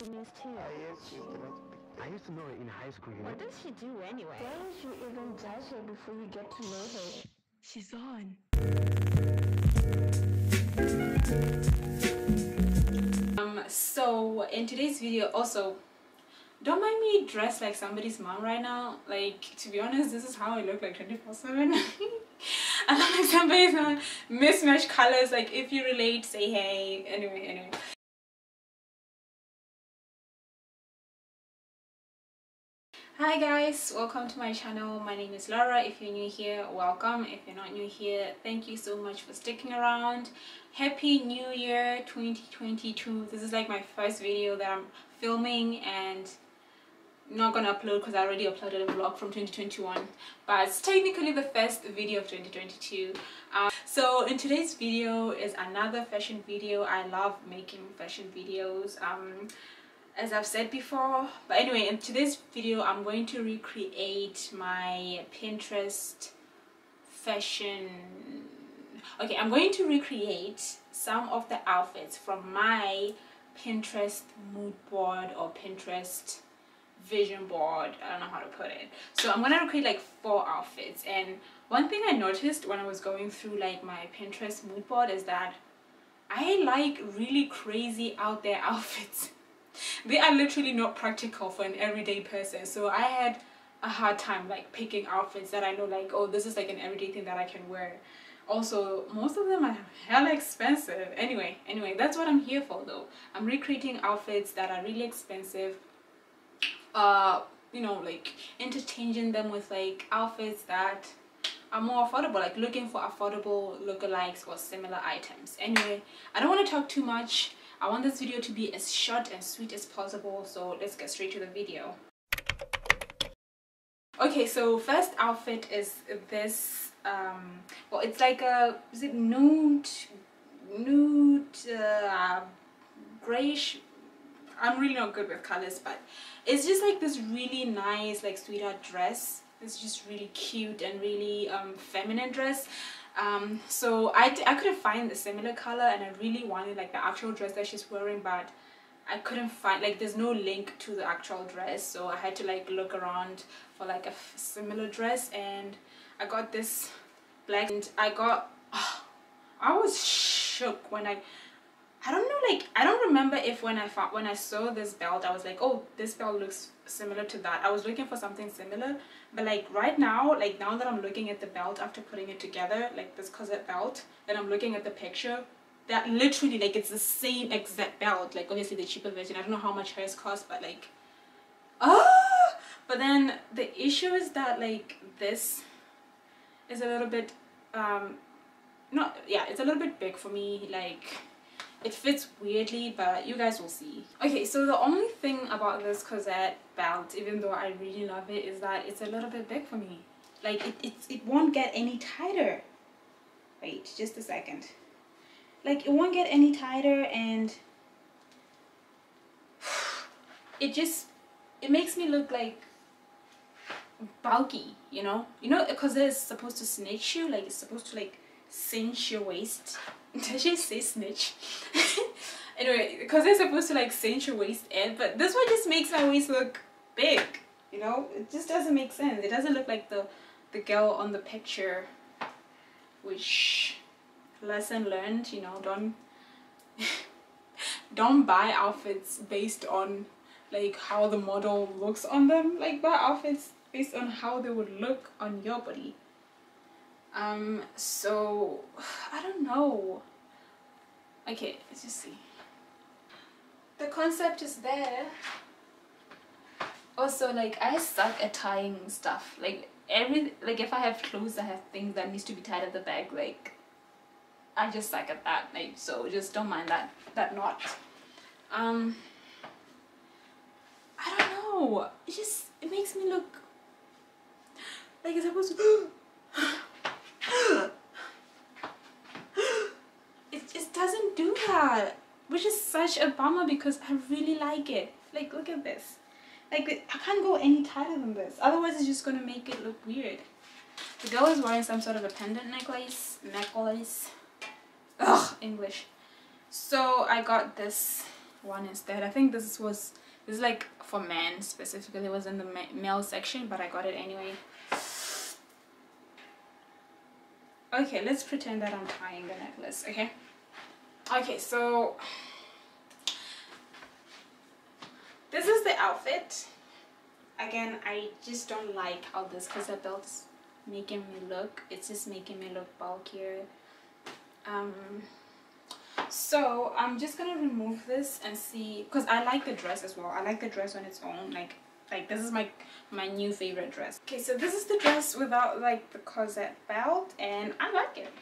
happiness too. I used to know her in high school, you know. What does she do anyway? Why don't you even judge her before you get to know her? She's on. Um, so in today's video also don't mind me dressed like somebody's mom right now like to be honest this is how I look like 24 7 I look like somebody's mom mismatched colors like if you relate say hey anyway anyway Hi guys, welcome to my channel. My name is Laura. If you're new here, welcome. If you're not new here, thank you so much for sticking around. Happy New Year 2022. This is like my first video that I'm filming and not gonna upload because I already uploaded a vlog from 2021 but it's technically the first video of 2022 um, so in today's video is another fashion video I love making fashion videos um, as I've said before but anyway in today's video I'm going to recreate my Pinterest fashion. Okay I'm going to recreate some of the outfits from my Pinterest mood board or Pinterest vision board. I don't know how to put it. So I'm gonna recreate like four outfits and one thing I noticed when I was going through like my Pinterest mood board is that I like really crazy out there outfits they are literally not practical for an everyday person. So i had a hard time like picking outfits that i know like oh this is like an everyday thing that i can wear. Also most of them are hella expensive. Anyway anyway that's what i'm here for though. I'm recreating outfits that are really expensive uh you know like interchanging them with like outfits that are more affordable like looking for affordable lookalikes or similar items. Anyway i don't want to talk too much I want this video to be as short and sweet as possible so let's get straight to the video. Okay, so first outfit is this, um, well it's like a, is it nude, nude, uh, grayish, I'm really not good with colors but it's just like this really nice like sweetheart dress. It's just really cute and really um, feminine dress um so i i couldn't find a similar color and i really wanted like the actual dress that she's wearing but i couldn't find like there's no link to the actual dress. So i had to like look around for like a similar dress and i got this black and i got oh, i was shook when i I don't know like I don't remember if when I when I saw this belt I was like oh this belt looks similar to that I was looking for something similar but like right now like now that I'm looking at the belt after putting it together like this corset belt and I'm looking at the picture that literally like it's the same exact belt like obviously the cheaper version I don't know how much hers cost but like oh. but then the issue is that like this is a little bit um not yeah it's a little bit big for me like it fits weirdly but you guys will see. Okay so the only thing about this corset belt even though i really love it is that it's a little bit big for me. Like it, it, it won't get any tighter. Wait just a second. Like it won't get any tighter and it just it makes me look like bulky you know? You know because it's supposed to snitch you like it's supposed to like cinch your waist. Did she say snitch? Anyway because they're supposed to like cinch your waist in but this one just makes my waist look big you know? It just doesn't make sense. It doesn't look like the the girl on the picture which lesson learned you know? Don't don't buy outfits based on like how the model looks on them. Like buy outfits based on how they would look on your body um so i don't know. Okay let's just see. The concept is there. Also like i suck at tying stuff. Like every like if i have clothes I have things that needs to be tied at the back like i just suck at that like so just don't mind that that knot. Um i don't know. It just it makes me look like it's supposed to it just doesn't do that which is such a bummer because I really like it like look at this like I can't go any tighter than this otherwise it's just gonna make it look weird the girl is wearing some sort of a pendant necklace necklace ugh English so I got this one instead. I think this was this is like for men specifically. It was in the ma- male section, but I got it anyway. Okay, let's pretend that I'm tying the necklace. Okay. Okay, so this is the outfit. Again, I just don't like how this because corset belt's making me look. It's just making me look bulkier. Um, so I'm just gonna remove this and see because I like the dress as well. I like the dress on its own. Like like this is my my new favorite dress. Okay, so this is the dress without like the corset belt and I like it.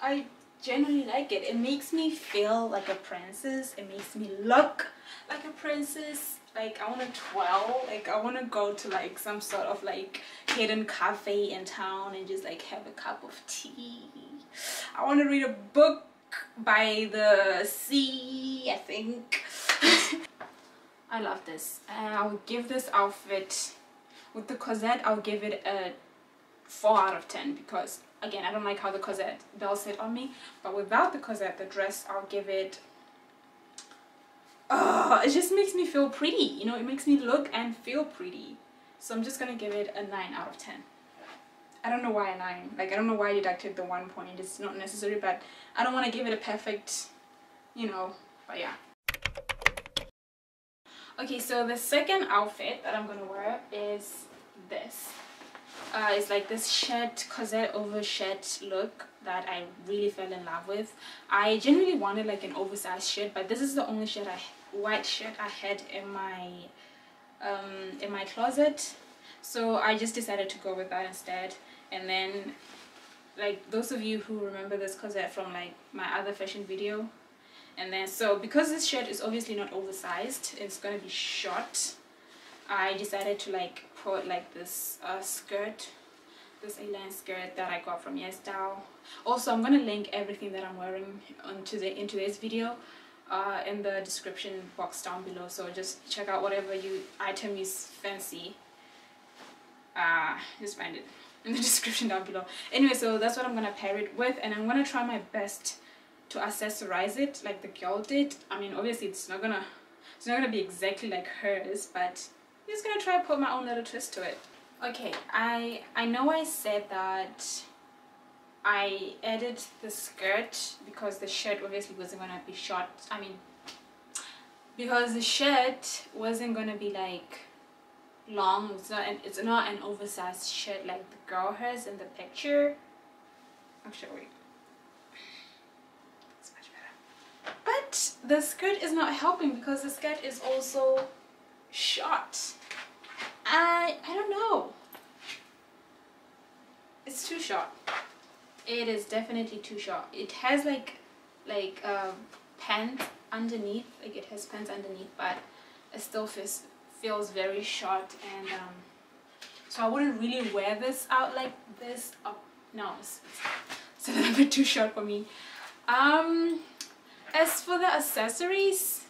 I genuinely like it. It makes me feel like a princess. It makes me look like a princess. Like I want to twirl. Like I want to go to like some sort of like hidden cafe in town and just like have a cup of tea. I want to read a book by the sea, I think. I love this. And I'll give this outfit, with the corset, I'll give it a 4 out of 10 because, again, I don't like how the corset bell sit on me. But without the corset, the dress, I'll give it... Uh, it just makes me feel pretty, you know, it makes me look and feel pretty. So I'm just gonna give it a 9 out of 10. I don't know why a 9. Like, I don't know why I deducted the one point. It's not necessary, but I don't want to give it a perfect, you know, but yeah. Okay, so the second outfit that I'm gonna wear is this. Uh, it's like this shirt, corset over shirt look that I really fell in love with. I genuinely wanted like an oversized shirt, but this is the only shirt I white shirt I had in my um, in my closet. So I just decided to go with that instead. And then like those of you who remember this corset from like my other fashion video and then so because this shirt is obviously not oversized it's gonna be short I decided to like put like this uh, skirt this A-line skirt that I got from YesStyle also I'm gonna link everything that I'm wearing onto the in today's video uh, in the description box down below. So just check out whatever you item you fancy. Uh, just find it in the description down below. Anyway so that's what I'm gonna pair it with and I'm gonna try my best to accessorize it like the girl did I mean obviously it's not gonna it's not gonna be exactly like hers but I'm just gonna try to put my own little twist to it. Okay I I know I said that I added the skirt because the shirt obviously wasn't gonna be short I mean because the shirt wasn't gonna be like long it's not an, it's not an oversized shirt like the girl has in the picture. Actually wait it's much better but the skirt is not helping because the skirt is also short. I I don't know. It's too short. It is definitely too short. It has like like um pants underneath like it has pants underneath but it still feels feels very short and um, so I wouldn't really wear this out like this oh no it's, it's a little bit too short for me. Um as for the accessories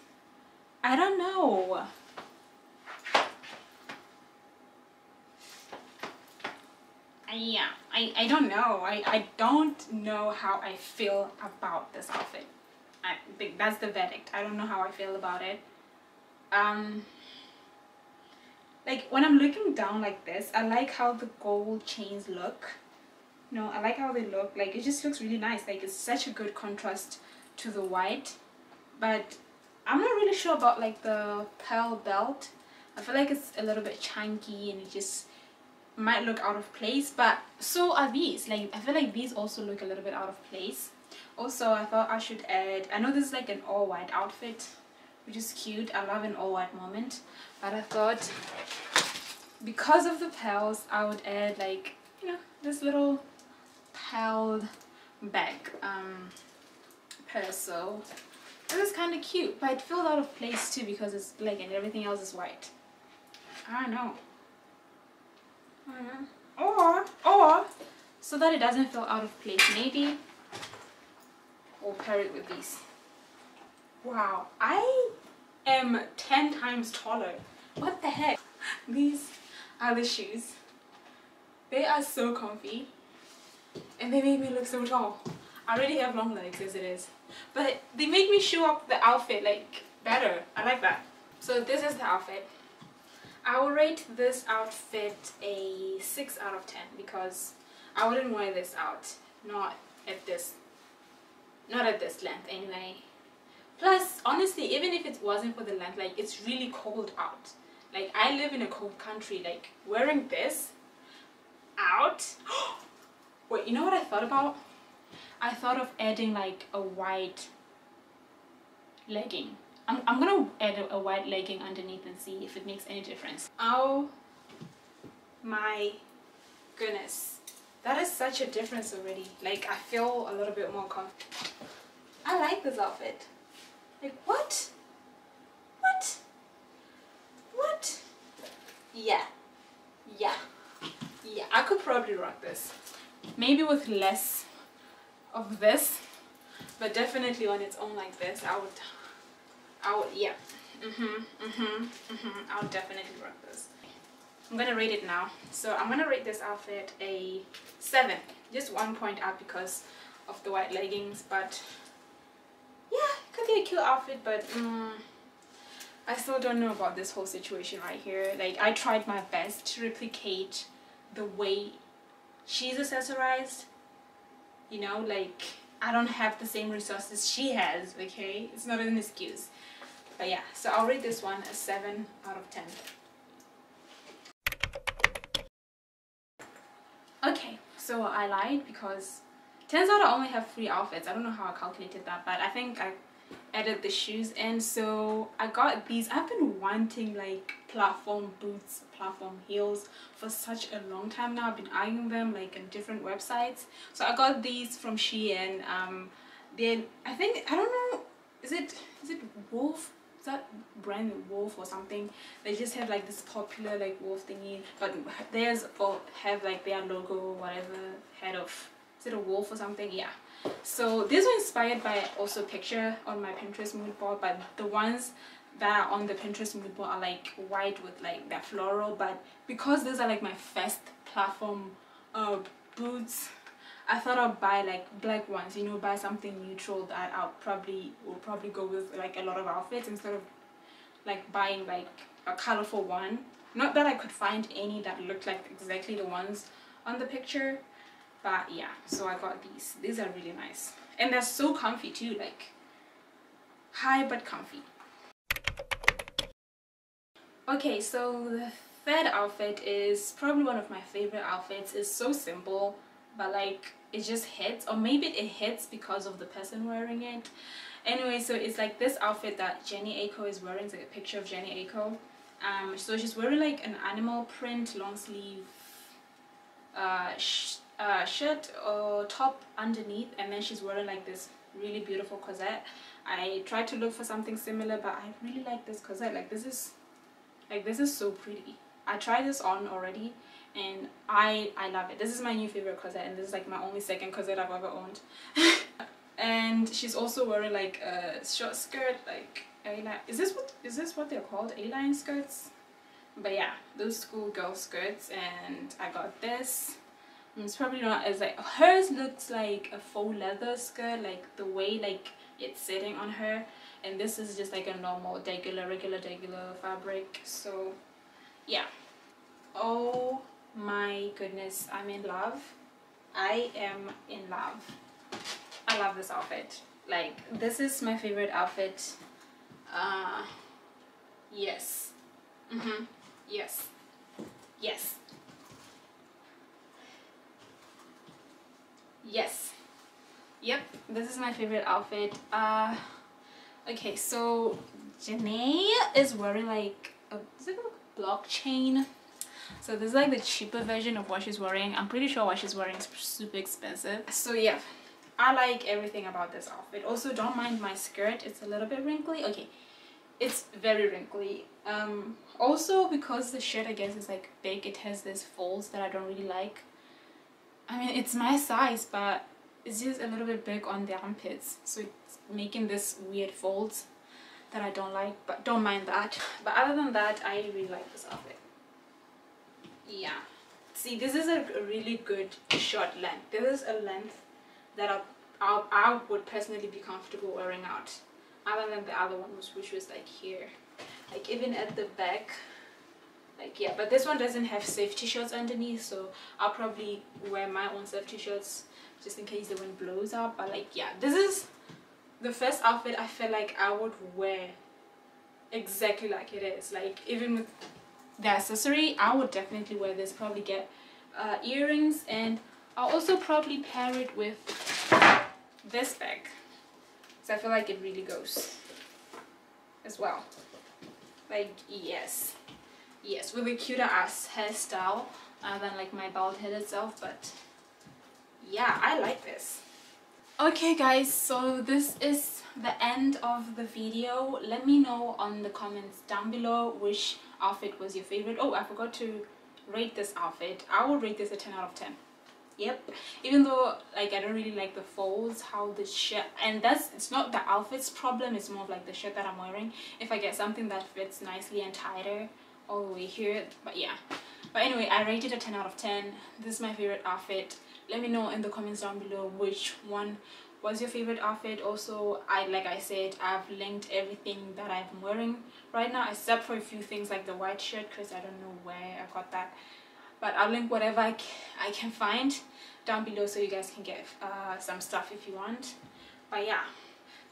I don't know. Yeah I, I don't know. I, I don't know how I feel about this outfit. I that's the verdict. I don't know how I feel about it. Um like when I'm looking down like this I like how the gold chains look. You no know, I like how they look. Like it just looks really nice. Like it's such a good contrast to the white but I'm not really sure about like the pearl belt. I feel like it's a little bit chunky and it just might look out of place but so are these. Like I feel like these also look a little bit out of place. Also I thought I should add I know this is like an all white outfit which is cute. I love an all white moment but I thought because of the pearls I would add like you know this little pearl bag. Um so it was kind of cute but it felt out of place too because it's black and everything else is white I don't know Mm. Or, or, so that it doesn't feel out of place, maybe we'll pair it with these. Wow, I am 10 times taller. What the heck? These are the shoes. They are so comfy and they make me look so tall. I already have long legs as it is. But they make me show up the outfit like better. I like that. So this is the outfit. I will rate this outfit a 6 out of 10 because I wouldn't wear this out. Not at this not at this length anyway. Plus honestly even if it wasn't for the length like it's really cold out. Like I live in a cold country. Like wearing this out. Wait you know what I thought about I thought of adding like a white legging. I'm, I'm gonna add a, a white legging underneath and see if it makes any difference. Oh my goodness. That is such a difference already. Like I feel a little bit more comfortable I like this outfit. Like what? What? What? Yeah. Yeah. Yeah. I could probably rock this. Maybe with less of this but definitely on its own like this I would I would yeah. Mm-hmm mm-hmm mm-hmm. I would definitely rock this. I'm gonna rate it now. So I'm gonna rate this outfit a 7 just one point up because of the white leggings but yeah could be a cute outfit but mm, I still don't know about this whole situation right here. Like I tried my best to replicate the way she's accessorized you know like I don't have the same resources she has okay? It's not an excuse. But yeah so I'll rate this one a 7 out of 10 okay so I lied because turns out I only have three outfits. I don't know how I calculated that but I think I added the shoes in. So I got these. I've been wanting like platform boots platform heels for such a long time now. I've been eyeing them like on different websites. So I got these from Shein. Um then I think I don't know is it is it Wolf? Is that brand Wolf or something? They just have like this popular like wolf thingy. But theirs have like their logo whatever head of is it a wolf or something yeah. So these were inspired by also picture on my pinterest mood board but the ones that are on the pinterest mood board are like white with like that floral but because these are like my first platform uh boots i thought i'd buy like black ones you know buy something neutral that i'll probably will probably go with like a lot of outfits instead of like buying like a colorful one. Not that i could find any that looked like exactly the ones on the picture but yeah so i got these. These are really nice. And they're so comfy too like high but comfy. Okay so the third outfit is probably one of my favorite outfits. It's so simple but like it just hits. Or maybe it hits because of the person wearing it. Anyway so it's like this outfit that Jhené Aiko is wearing. It's like a picture of Jhené Aiko. Um so she's wearing like an animal print long sleeve uh uh, shirt or top underneath and then she's wearing like this really beautiful corset. I tried to look for something similar but I really like this corset. Like this is like this is so pretty. I tried this on already and I I love it. This is my new favorite corset and this is like my only second corset I've ever owned. And she's also wearing like a short skirt like A-line. Is this what is this what they're called? A-line skirts? But yeah those school girl skirts and I got this it's probably not as like hers looks like a faux leather skirt like the way like it's sitting on her. And this is just like a normal regular regular regular fabric. So yeah. Oh my goodness i'm in love. I am in love. I love this outfit. Like this is my favorite outfit. Uh yes. Mm-hmm. Yes. Yes yes. Yep this is my favorite outfit. Uh okay so Jhené is wearing like a, is it a blockchain? So this is like the cheaper version of what she's wearing. I'm pretty sure what she's wearing is super expensive. So yeah i like everything about this outfit. Also don't mind my skirt. It's a little bit wrinkly. Okay it's very wrinkly. Um also because the shirt i guess is like big it has these folds that i don't really like I mean, it's my size, but it's just a little bit big on the armpits. So it's making this weird folds that I don't like, but don't mind that. But other than that, I really like this outfit. Yeah. See, this is a really good short length. This is a length that I, I, I would personally be comfortable wearing out. other than the other one which was like here like even at the back like yeah but this one doesn't have safety shorts underneath so I'll probably wear my own safety shorts just in case the wind blows up. But like yeah this is the first outfit I feel like I would wear exactly like it is. Like even with the accessory I would definitely wear this. Probably get uh, earrings and I'll also probably pair it with this bag so I feel like it really goes as well. Like yes yes with a cuter ass hairstyle uh, than like my bald head itself but yeah I like this. Okay guys so this is the end of the video. Let me know on the comments down below which outfit was your favorite. Oh I forgot to rate this outfit. I will rate this a 10 out of 10 yep. Even though like i don't really like the folds how the shirt and that's it's not the outfit's problem it's more of like the shirt that i'm wearing. If i get something that fits nicely and tighter all the way here but yeah. But anyway i rated a 10 out of 10 this is my favorite outfit. Let me know in the comments down below which one was your favorite outfit. Also i like i said i've linked everything that i'm wearing right now except for a few things like the white shirt because i don't know where i got that. But I'll link whatever I, I can find down below so you guys can get uh, some stuff if you want. But yeah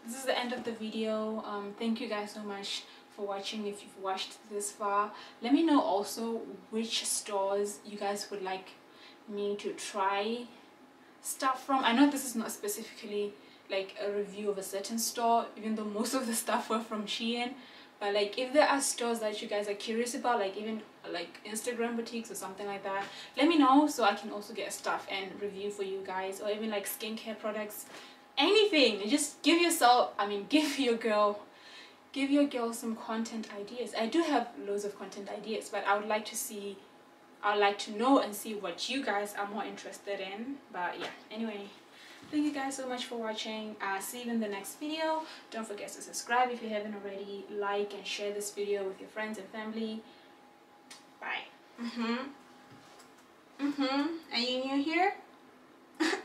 this is the end of the video. Um, thank you guys so much for watching if you've watched this far. Let me know also which stores you guys would like me to try stuff from. I know this is not specifically like a review of a certain store even though most of the stuff were from Shein but like if there are stores that you guys are curious about like even like instagram boutiques or something like that let me know so i can also get stuff and review for you guys or even like skincare products. Anything! Just give yourself i mean give your girl give your girls some content ideas. I do have loads of content ideas but i would like to see i'd like to know and see what you guys are more interested in. But yeah anyway thank you guys so much for watching. Uh, see you in the next video. Don't forget to subscribe if you haven't already. Like and share this video with your friends and family. Bye. Mm-hmm. Mm-hmm. Are you new here